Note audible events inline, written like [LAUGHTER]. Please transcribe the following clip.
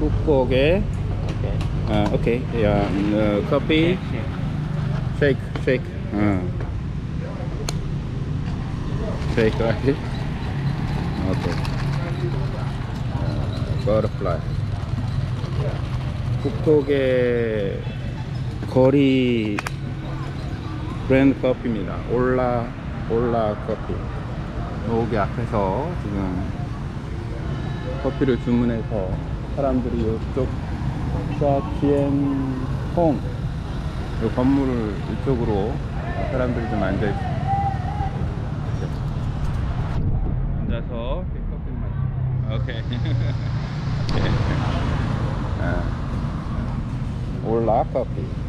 북곡에 Okay. 아, 오케이. 야, 음, 어, 커피, Shake, shake. 쉐이크. 어. 쉐이크 right? 오케이. 어, 버터플라이. 북곡의 거리 브랜드 커피입니다. 올라 올라 커피. 여기 앞에서 지금 커피를 주문해서 사람들이 이쪽 샤티엔홍 이 건물 이쪽으로 사람들이 좀 앉아 있어. 앉아서 커피 마시. 오케이. 오케이. [LAUGHS] 아. 올라 커피.